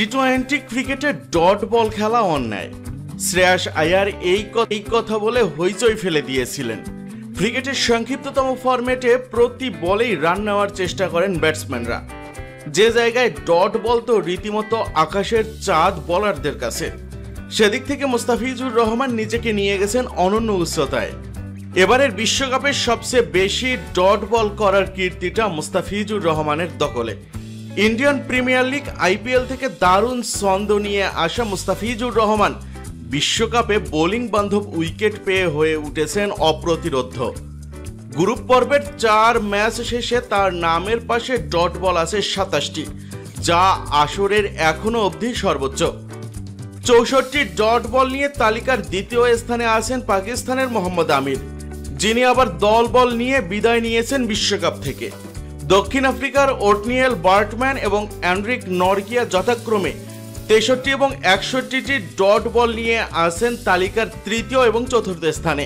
T twenty ক্রিকেটে dot ball খেলা অন্যায়। শ্রেয়াস আয়ার এই এই কথা বলে হইচই ফেলে দিয়েছিলেন। ক্রিকেটের সংক্ষিপ্ততম ফরম্যাটে প্রতি বলেই রান নেওয়ার চেষ্টা করেন ব্যাটসম্যানরা যে জায়গায় ডট বল তো রীতিমতো আকাশের চাঁদ বলারদের কাছে। সেদিক থেকে মুস্তাফিজুর রহমান নিজেকে নিয়ে গেছেন অনন্য উচ্চতায়। এবারের বিশ্বকাপের সবচেয়ে বেশি ডট বল করার কীর্তিটা মুস্তাফিজুর রহমানের দখলে। ইন্ডিয়ান প্রিমিয়ার লিগ আইপিএল থেকে দারুণ ছন্দ নিয়ে আসা মুস্তাফিজুর রহমান বিশ্বকাপে বোলিং বান্ধব উইকেট পেয়ে হয়ে উঠেছেন অপ্রতিরোধ্য। গ্রুপ পর্বের চার ম্যাচ শেষে তার নামের পাশে ডট বল আছে সাতাশটি, যা আসরের এখনও অবধি সর্বোচ্চ। চৌষট্টি ডট বল নিয়ে তালিকার দ্বিতীয় স্থানে আছেন পাকিস্তানের মোহাম্মদ আমির, যিনি আবার দল বল নিয়ে বিদায় নিয়েছেন বিশ্বকাপ থেকে। দক্ষিণ আফ্রিকার ওটনিয়েল বার্টম্যান এবং অ্যান্ড্রিক নরকিয়া যথাক্রমে তেষট্টি এবং একষট্টিটি ডট বল নিয়ে আছেন তালিকার তৃতীয় এবং চতুর্থ স্থানে।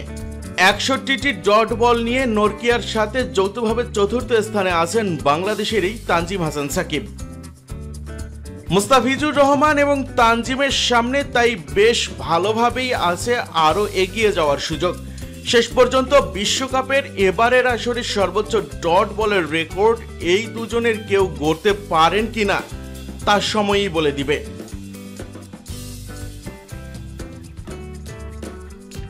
একষট্টিটি ডট বল নিয়ে নরকিয়ার সাথে যৌথভাবে চতুর্থ স্থানে আছেন বাংলাদেশেরই তানজিম হাসান সাকিব। মুস্তাফিজুর রহমান এবং তানজিমের সামনে তাই বেশ ভালোভাবেই আছে আরও এগিয়ে যাওয়ার সুযোগ। শেষ পর্যন্ত বিশ্বকাপের এবারের আসরে সর্বোচ্চ ডট বলের রেকর্ড এই দুজনের কেউ গড়তে পারেন কিনা তার সময়ই বলে দিবে।